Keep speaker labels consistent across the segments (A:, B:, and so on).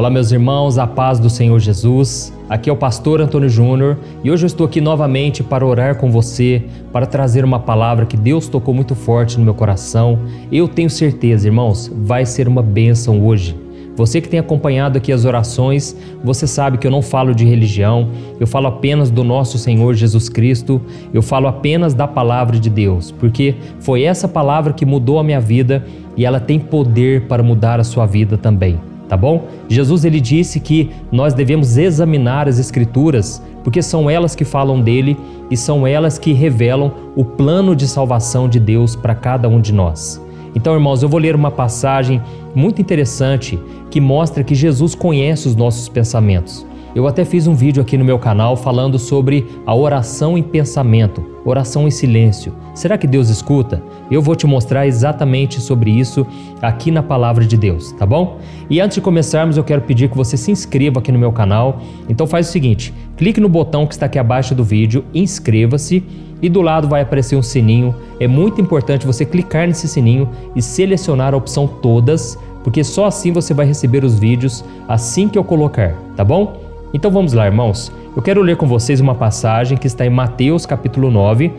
A: Olá, meus irmãos, a paz do Senhor Jesus. Aqui é o pastor Antônio Júnior e hoje eu estou aqui novamente para orar com você, para trazer uma palavra que Deus tocou muito forte no meu coração. Eu tenho certeza, irmãos, vai ser uma bênção hoje. Você que tem acompanhado aqui as orações, você sabe que eu não falo de religião, eu falo apenas do nosso Senhor Jesus Cristo, eu falo apenas da palavra de Deus, porque foi essa palavra que mudou a minha vida e ela tem poder para mudar a sua vida também tá bom? Jesus ele disse que nós devemos examinar as escrituras, porque são elas que falam dele e são elas que revelam o plano de salvação de Deus para cada um de nós. Então, irmãos, eu vou ler uma passagem muito interessante que mostra que Jesus conhece os nossos pensamentos. Eu até fiz um vídeo aqui no meu canal falando sobre a oração em pensamento, oração em silêncio. Será que Deus escuta? Eu vou te mostrar exatamente sobre isso aqui na palavra de Deus, tá bom? E antes de começarmos, eu quero pedir que você se inscreva aqui no meu canal. Então faz o seguinte, clique no botão que está aqui abaixo do vídeo, inscreva-se e do lado vai aparecer um sininho. É muito importante você clicar nesse sininho e selecionar a opção todas, porque só assim você vai receber os vídeos assim que eu colocar, tá bom? Então vamos lá, irmãos. Eu quero ler com vocês uma passagem que está em Mateus capítulo 9,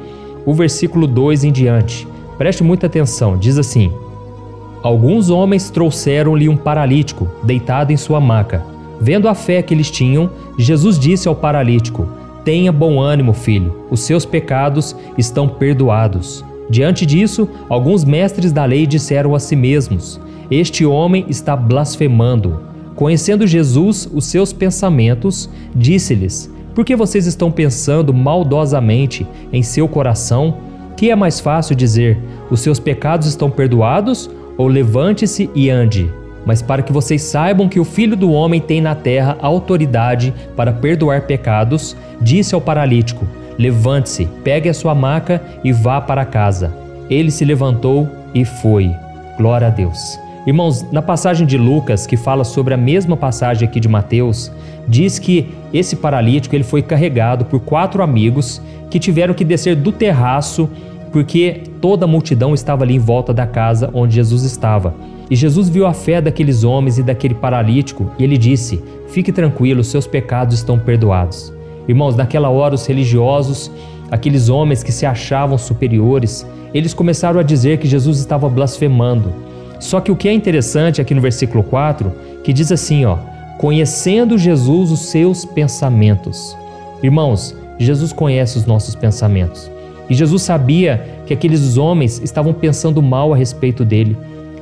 A: o versículo 2 em diante. Preste muita atenção, diz assim: Alguns homens trouxeram-lhe um paralítico, deitado em sua maca. Vendo a fé que eles tinham, Jesus disse ao paralítico: Tenha bom ânimo, filho, os seus pecados estão perdoados. Diante disso, alguns mestres da lei disseram a si mesmos: Este homem está blasfemando. Conhecendo Jesus os seus pensamentos, disse-lhes: Por que vocês estão pensando maldosamente em seu coração? Que é mais fácil dizer: Os seus pecados estão perdoados? Ou levante-se e ande? Mas para que vocês saibam que o Filho do Homem tem na terra autoridade para perdoar pecados, disse ao paralítico: Levante-se, pegue a sua maca e vá para casa. Ele se levantou e foi. Glória a Deus. Irmãos, na passagem de Lucas, que fala sobre a mesma passagem aqui de Mateus, diz que esse paralítico ele foi carregado por quatro amigos que tiveram que descer do terraço porque toda a multidão estava ali em volta da casa onde Jesus estava. E Jesus viu a fé daqueles homens e daquele paralítico e ele disse: Fique tranquilo, seus pecados estão perdoados. Irmãos, naquela hora os religiosos, aqueles homens que se achavam superiores, eles começaram a dizer que Jesus estava blasfemando só que o que é interessante aqui no versículo 4, que diz assim, ó: "Conhecendo Jesus os seus pensamentos". Irmãos, Jesus conhece os nossos pensamentos. E Jesus sabia que aqueles homens estavam pensando mal a respeito dele.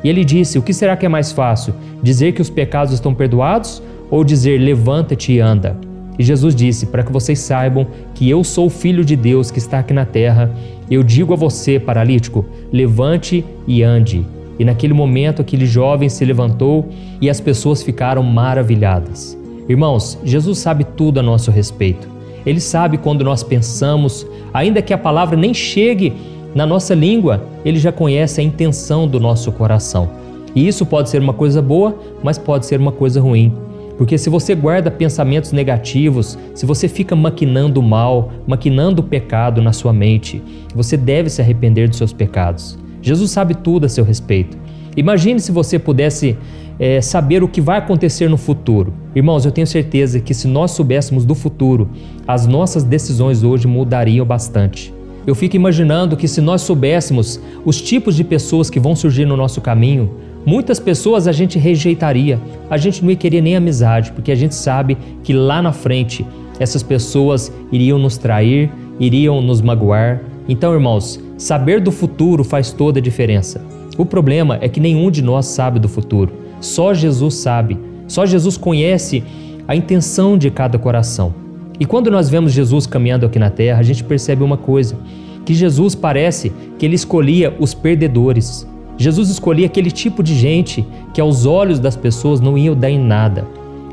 A: E ele disse: O que será que é mais fácil? Dizer que os pecados estão perdoados ou dizer levanta-te e anda? E Jesus disse: Para que vocês saibam que eu sou o Filho de Deus que está aqui na terra, eu digo a você, paralítico, levante e ande. E naquele momento aquele jovem se levantou e as pessoas ficaram maravilhadas. Irmãos, Jesus sabe tudo a nosso respeito. Ele sabe quando nós pensamos, ainda que a palavra nem chegue na nossa língua, ele já conhece a intenção do nosso coração. E isso pode ser uma coisa boa, mas pode ser uma coisa ruim. Porque se você guarda pensamentos negativos, se você fica maquinando o mal, maquinando o pecado na sua mente, você deve se arrepender dos seus pecados. Jesus sabe tudo a seu respeito. Imagine se você pudesse é, saber o que vai acontecer no futuro. Irmãos, eu tenho certeza que se nós soubéssemos do futuro, as nossas decisões hoje mudariam bastante. Eu fico imaginando que se nós soubéssemos os tipos de pessoas que vão surgir no nosso caminho, muitas pessoas a gente rejeitaria, a gente não ia querer nem amizade, porque a gente sabe que lá na frente essas pessoas iriam nos trair, iriam nos magoar. Então, irmãos, Saber do futuro faz toda a diferença. O problema é que nenhum de nós sabe do futuro. Só Jesus sabe. Só Jesus conhece a intenção de cada coração. E quando nós vemos Jesus caminhando aqui na terra, a gente percebe uma coisa: que Jesus parece que ele escolhia os perdedores. Jesus escolhia aquele tipo de gente que aos olhos das pessoas não iam dar em nada.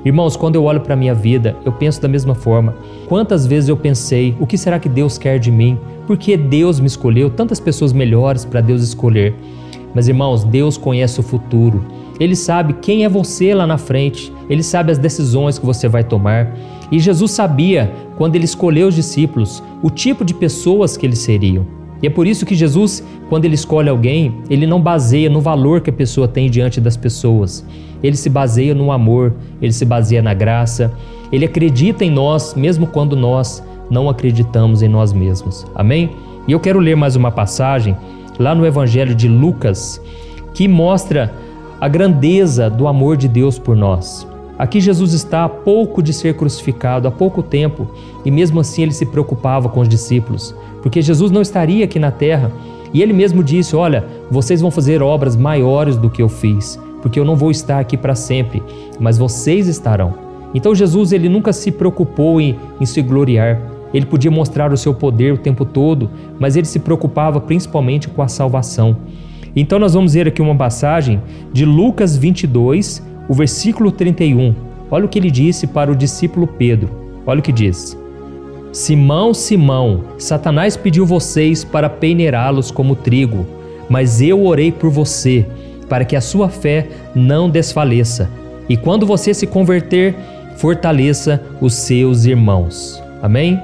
A: Irmãos, quando eu olho para a minha vida, eu penso da mesma forma. Quantas vezes eu pensei, o que será que Deus quer de mim? Por que Deus me escolheu? Tantas pessoas melhores para Deus escolher. Mas irmãos, Deus conhece o futuro. Ele sabe quem é você lá na frente. Ele sabe as decisões que você vai tomar. E Jesus sabia, quando ele escolheu os discípulos, o tipo de pessoas que eles seriam. E é por isso que Jesus, quando ele escolhe alguém, ele não baseia no valor que a pessoa tem diante das pessoas. Ele se baseia no amor, ele se baseia na graça, ele acredita em nós, mesmo quando nós não acreditamos em nós mesmos. Amém? E eu quero ler mais uma passagem lá no Evangelho de Lucas que mostra a grandeza do amor de Deus por nós. Aqui Jesus está a pouco de ser crucificado, há pouco tempo, e mesmo assim ele se preocupava com os discípulos, porque Jesus não estaria aqui na terra. E ele mesmo disse: Olha, vocês vão fazer obras maiores do que eu fiz, porque eu não vou estar aqui para sempre, mas vocês estarão. Então Jesus ele nunca se preocupou em, em se gloriar. Ele podia mostrar o seu poder o tempo todo, mas ele se preocupava principalmente com a salvação. Então nós vamos ver aqui uma passagem de Lucas 22, o versículo 31. Olha o que ele disse para o discípulo Pedro. Olha o que diz: Simão, Simão, Satanás pediu vocês para peneirá-los como trigo, mas eu orei por você, para que a sua fé não desfaleça. E quando você se converter, fortaleça os seus irmãos. Amém?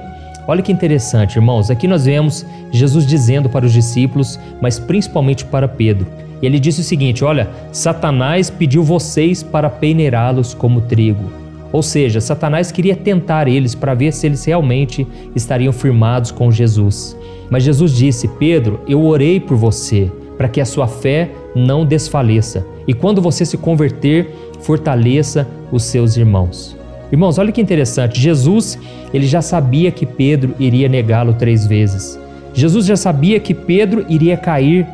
A: Olha que interessante, irmãos. Aqui nós vemos Jesus dizendo para os discípulos, mas principalmente para Pedro. Ele disse o seguinte: Olha, Satanás pediu vocês para peneirá-los como trigo. Ou seja, Satanás queria tentar eles para ver se eles realmente estariam firmados com Jesus. Mas Jesus disse: Pedro, eu orei por você, para que a sua fé não desfaleça. E quando você se converter, fortaleça os seus irmãos. Irmãos, olha que interessante. Jesus, ele já sabia que Pedro iria negá-lo três vezes. Jesus já sabia que Pedro iria cair,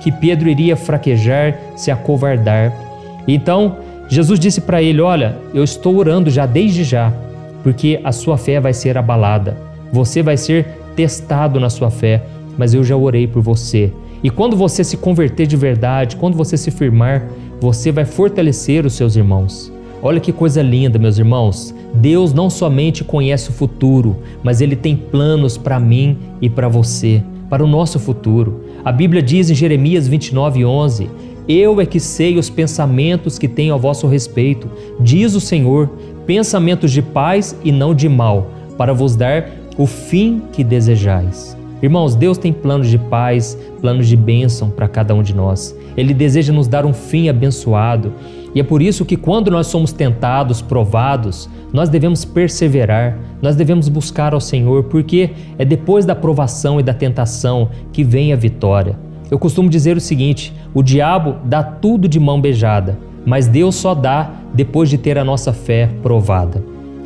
A: que Pedro iria fraquejar, se acovardar. Então, Jesus disse para ele: Olha, eu estou orando já desde já, porque a sua fé vai ser abalada. Você vai ser testado na sua fé, mas eu já orei por você. E quando você se converter de verdade, quando você se firmar, você vai fortalecer os seus irmãos. Olha que coisa linda, meus irmãos. Deus não somente conhece o futuro, mas Ele tem planos para mim e para você, para o nosso futuro. A Bíblia diz em Jeremias 29, 11: Eu é que sei os pensamentos que tenho a vosso respeito, diz o Senhor, pensamentos de paz e não de mal, para vos dar o fim que desejais. Irmãos, Deus tem planos de paz, planos de bênção para cada um de nós. Ele deseja nos dar um fim abençoado. E é por isso que quando nós somos tentados, provados, nós devemos perseverar, nós devemos buscar ao Senhor, porque é depois da provação e da tentação que vem a vitória. Eu costumo dizer o seguinte: o diabo dá tudo de mão beijada, mas Deus só dá depois de ter a nossa fé provada.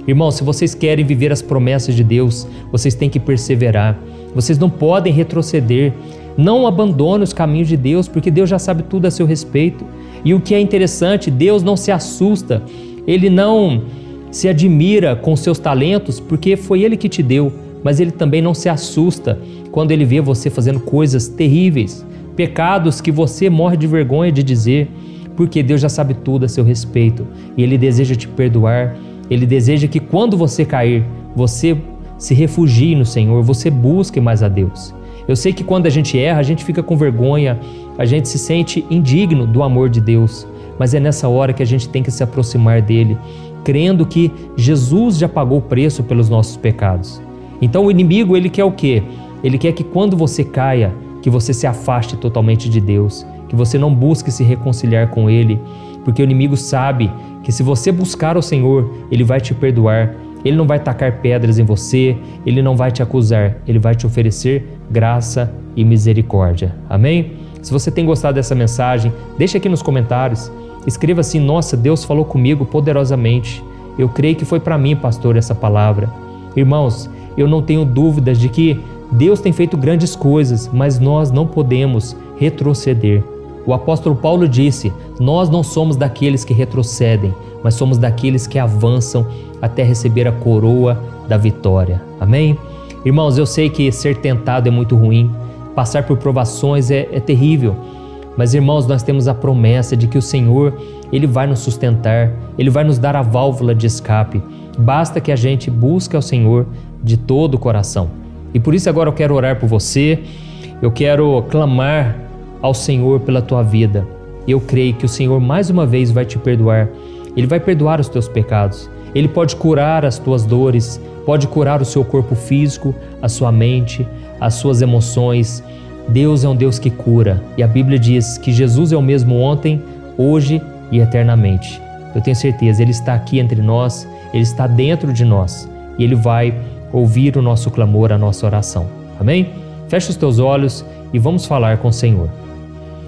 A: Irmãos, se vocês querem viver as promessas de Deus, vocês têm que perseverar. Vocês não podem retroceder. Não abandone os caminhos de Deus, porque Deus já sabe tudo a seu respeito. E o que é interessante, Deus não se assusta, Ele não se admira com seus talentos, porque foi Ele que te deu, mas Ele também não se assusta quando Ele vê você fazendo coisas terríveis, pecados que você morre de vergonha de dizer, porque Deus já sabe tudo a seu respeito e Ele deseja te perdoar. Ele deseja que quando você cair, você se refugie no Senhor, você busque mais a Deus. Eu sei que quando a gente erra, a gente fica com vergonha, a gente se sente indigno do amor de Deus, mas é nessa hora que a gente tem que se aproximar dele, crendo que Jesus já pagou o preço pelos nossos pecados. Então o inimigo, ele quer o quê? Ele quer que quando você caia, que você se afaste totalmente de Deus, que você não busque se reconciliar com ele, porque o inimigo sabe que se você buscar o Senhor, ele vai te perdoar, ele não vai tacar pedras em você, ele não vai te acusar, ele vai te oferecer graça e misericórdia. Amém? Se você tem gostado dessa mensagem, deixe aqui nos comentários. Escreva assim: Nossa, Deus falou comigo poderosamente. Eu creio que foi para mim, pastor, essa palavra. Irmãos, eu não tenho dúvidas de que Deus tem feito grandes coisas, mas nós não podemos retroceder. O apóstolo Paulo disse: Nós não somos daqueles que retrocedem, mas somos daqueles que avançam até receber a coroa da vitória. Amém? Irmãos, eu sei que ser tentado é muito ruim, passar por provações é, é terrível, mas irmãos, nós temos a promessa de que o Senhor, Ele vai nos sustentar, Ele vai nos dar a válvula de escape. Basta que a gente busque ao Senhor de todo o coração. E por isso agora eu quero orar por você, eu quero clamar ao Senhor pela tua vida. Eu creio que o Senhor mais uma vez vai te perdoar. Ele vai perdoar os teus pecados. Ele pode curar as tuas dores, pode curar o seu corpo físico, a sua mente, as suas emoções. Deus é um Deus que cura e a Bíblia diz que Jesus é o mesmo ontem, hoje e eternamente. Eu tenho certeza, Ele está aqui entre nós, Ele está dentro de nós e Ele vai ouvir o nosso clamor, a nossa oração. Amém? Feche os teus olhos e vamos falar com o Senhor.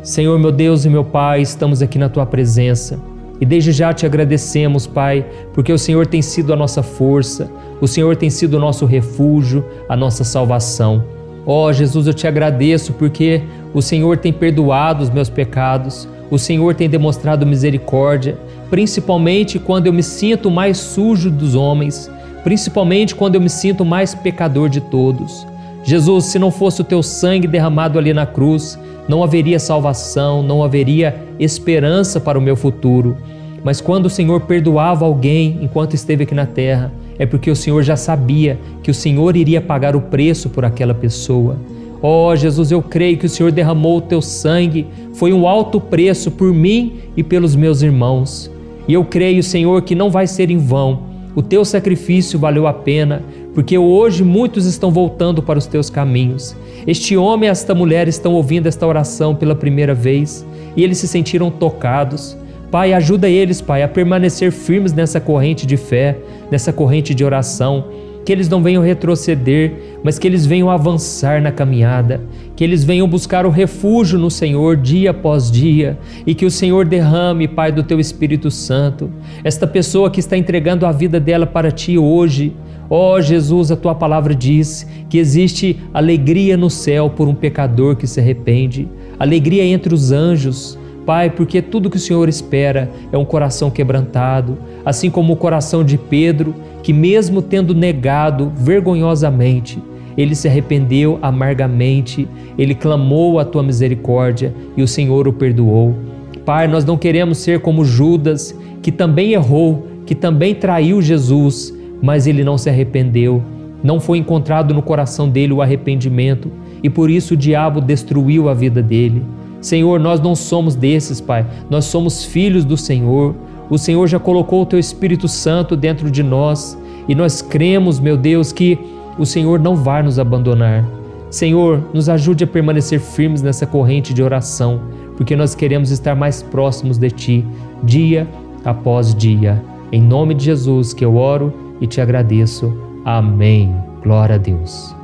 A: Senhor, meu Deus e meu Pai, estamos aqui na tua presença. E desde já te agradecemos, Pai, porque o Senhor tem sido a nossa força, o Senhor tem sido o nosso refúgio, a nossa salvação. Ó oh, Jesus, eu te agradeço porque o Senhor tem perdoado os meus pecados, o Senhor tem demonstrado misericórdia, principalmente quando eu me sinto mais sujo dos homens, principalmente quando eu me sinto mais pecador de todos. Jesus, se não fosse o teu sangue derramado ali na cruz, não haveria salvação, não haveria esperança para o meu futuro. Mas quando o Senhor perdoava alguém enquanto esteve aqui na terra, é porque o Senhor já sabia que o Senhor iria pagar o preço por aquela pessoa. Oh, Jesus, eu creio que o Senhor derramou o teu sangue, foi um alto preço por mim e pelos meus irmãos. E eu creio, Senhor, que não vai ser em vão. O teu sacrifício valeu a pena, porque hoje muitos estão voltando para os teus caminhos. Este homem e esta mulher estão ouvindo esta oração pela primeira vez e eles se sentiram tocados. Pai, ajuda eles, Pai, a permanecer firmes nessa corrente de fé, nessa corrente de oração que eles não venham retroceder, mas que eles venham avançar na caminhada, que eles venham buscar o refúgio no Senhor dia após dia e que o Senhor derrame, Pai, do teu Espírito Santo. Esta pessoa que está entregando a vida dela para ti hoje, Ó oh, Jesus, a tua palavra diz que existe alegria no céu por um pecador que se arrepende, alegria entre os anjos, Pai, porque tudo que o Senhor espera é um coração quebrantado, assim como o coração de Pedro, que, mesmo tendo negado vergonhosamente, ele se arrependeu amargamente, ele clamou a tua misericórdia e o Senhor o perdoou. Pai, nós não queremos ser como Judas, que também errou, que também traiu Jesus, mas ele não se arrependeu. Não foi encontrado no coração dele o arrependimento e por isso o diabo destruiu a vida dele. Senhor, nós não somos desses, Pai. Nós somos filhos do Senhor. O Senhor já colocou o teu Espírito Santo dentro de nós e nós cremos, meu Deus, que o Senhor não vai nos abandonar. Senhor, nos ajude a permanecer firmes nessa corrente de oração, porque nós queremos estar mais próximos de Ti, dia após dia. Em nome de Jesus que eu oro e te agradeço. Amém. Glória a Deus.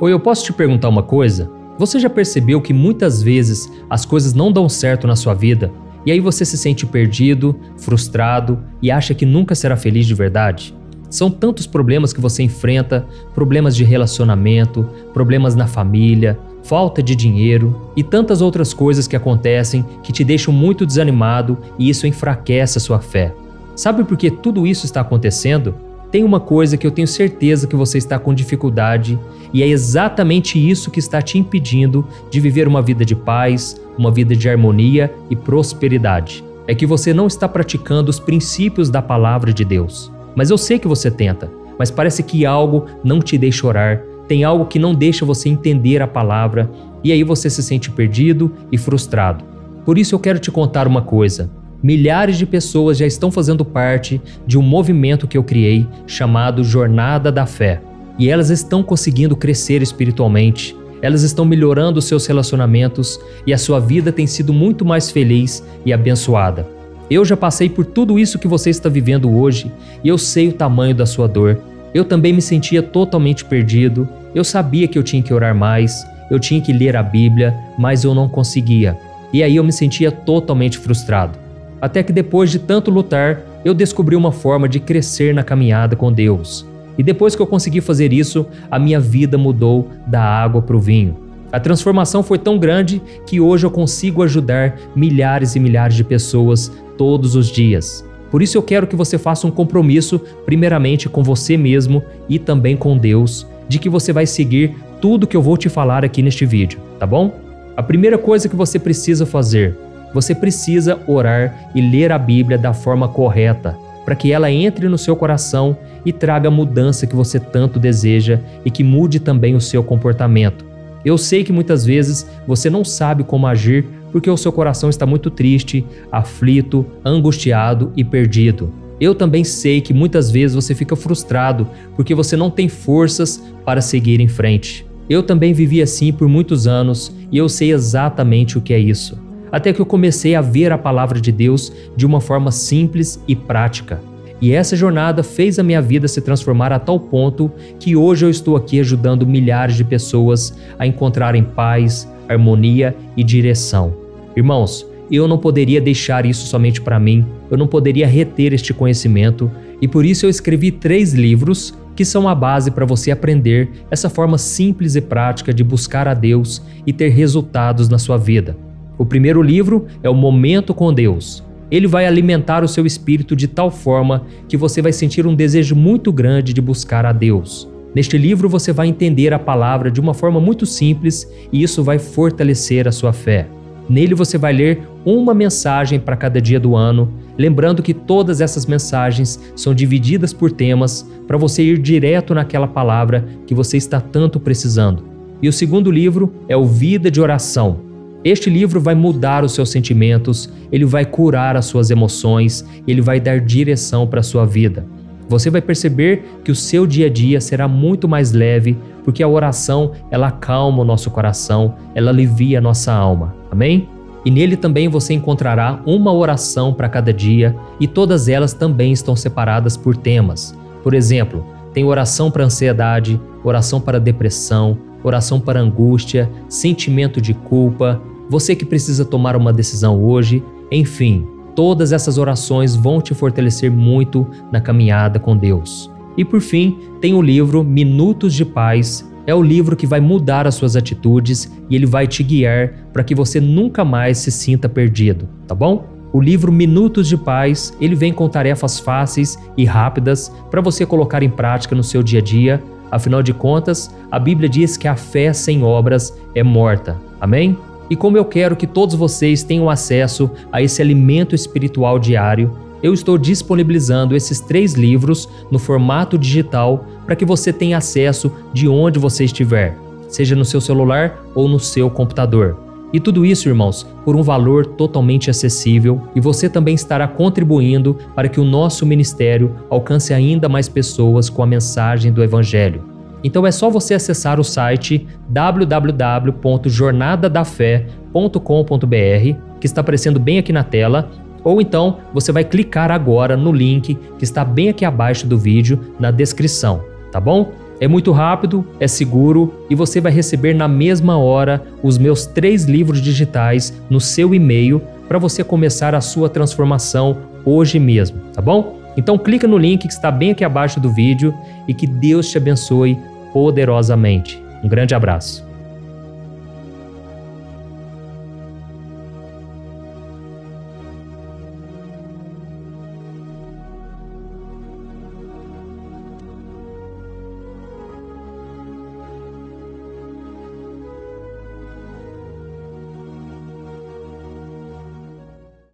A: Oi, eu posso te perguntar uma coisa? Você já percebeu que muitas vezes as coisas não dão certo na sua vida e aí você se sente perdido, frustrado e acha que nunca será feliz de verdade? São tantos problemas que você enfrenta: problemas de relacionamento, problemas na família, falta de dinheiro e tantas outras coisas que acontecem que te deixam muito desanimado e isso enfraquece a sua fé. Sabe por que tudo isso está acontecendo? Tem uma coisa que eu tenho certeza que você está com dificuldade e é exatamente isso que está te impedindo de viver uma vida de paz, uma vida de harmonia e prosperidade. É que você não está praticando os princípios da palavra de Deus. Mas eu sei que você tenta, mas parece que algo não te deixa orar, tem algo que não deixa você entender a palavra e aí você se sente perdido e frustrado. Por isso eu quero te contar uma coisa milhares de pessoas já estão fazendo parte de um movimento que eu criei chamado Jornada da Fé. E elas estão conseguindo crescer espiritualmente, elas estão melhorando seus relacionamentos e a sua vida tem sido muito mais feliz e abençoada. Eu já passei por tudo isso que você está vivendo hoje e eu sei o tamanho da sua dor. Eu também me sentia totalmente perdido, eu sabia que eu tinha que orar mais, eu tinha que ler a Bíblia, mas eu não conseguia. E aí eu me sentia totalmente frustrado até que depois de tanto lutar, eu descobri uma forma de crescer na caminhada com Deus. E depois que eu consegui fazer isso, a minha vida mudou da água para o vinho. A transformação foi tão grande que hoje eu consigo ajudar milhares e milhares de pessoas todos os dias. Por isso eu quero que você faça um compromisso, primeiramente com você mesmo e também com Deus, de que você vai seguir tudo que eu vou te falar aqui neste vídeo, tá bom? A primeira coisa que você precisa fazer você precisa orar e ler a Bíblia da forma correta, para que ela entre no seu coração e traga a mudança que você tanto deseja e que mude também o seu comportamento. Eu sei que muitas vezes você não sabe como agir porque o seu coração está muito triste, aflito, angustiado e perdido. Eu também sei que muitas vezes você fica frustrado porque você não tem forças para seguir em frente. Eu também vivi assim por muitos anos e eu sei exatamente o que é isso. Até que eu comecei a ver a palavra de Deus de uma forma simples e prática. E essa jornada fez a minha vida se transformar a tal ponto que hoje eu estou aqui ajudando milhares de pessoas a encontrarem paz, harmonia e direção. Irmãos, eu não poderia deixar isso somente para mim, eu não poderia reter este conhecimento e por isso eu escrevi três livros que são a base para você aprender essa forma simples e prática de buscar a Deus e ter resultados na sua vida. O primeiro livro é O Momento com Deus. Ele vai alimentar o seu espírito de tal forma que você vai sentir um desejo muito grande de buscar a Deus. Neste livro você vai entender a palavra de uma forma muito simples e isso vai fortalecer a sua fé. Nele você vai ler uma mensagem para cada dia do ano, lembrando que todas essas mensagens são divididas por temas para você ir direto naquela palavra que você está tanto precisando. E o segundo livro é o Vida de Oração. Este livro vai mudar os seus sentimentos, ele vai curar as suas emoções, ele vai dar direção para a sua vida. Você vai perceber que o seu dia a dia será muito mais leve, porque a oração, ela acalma o nosso coração, ela alivia a nossa alma. Amém? E nele também você encontrará uma oração para cada dia, e todas elas também estão separadas por temas. Por exemplo, tem oração para ansiedade, oração para depressão, oração para angústia, sentimento de culpa, você que precisa tomar uma decisão hoje, enfim, todas essas orações vão te fortalecer muito na caminhada com Deus. E por fim, tem o livro Minutos de Paz. É o livro que vai mudar as suas atitudes e ele vai te guiar para que você nunca mais se sinta perdido, tá bom? O livro Minutos de Paz, ele vem com tarefas fáceis e rápidas para você colocar em prática no seu dia a dia. Afinal de contas, a Bíblia diz que a fé sem obras é morta. Amém? E como eu quero que todos vocês tenham acesso a esse alimento espiritual diário, eu estou disponibilizando esses três livros no formato digital para que você tenha acesso de onde você estiver, seja no seu celular ou no seu computador. E tudo isso, irmãos, por um valor totalmente acessível, e você também estará contribuindo para que o nosso ministério alcance ainda mais pessoas com a mensagem do Evangelho. Então é só você acessar o site www.jornadadafé.com.br, que está aparecendo bem aqui na tela, ou então você vai clicar agora no link que está bem aqui abaixo do vídeo na descrição, tá bom? É muito rápido, é seguro e você vai receber na mesma hora os meus três livros digitais no seu e-mail para você começar a sua transformação hoje mesmo, tá bom? Então clica no link que está bem aqui abaixo do vídeo e que Deus te abençoe poderosamente. Um grande abraço.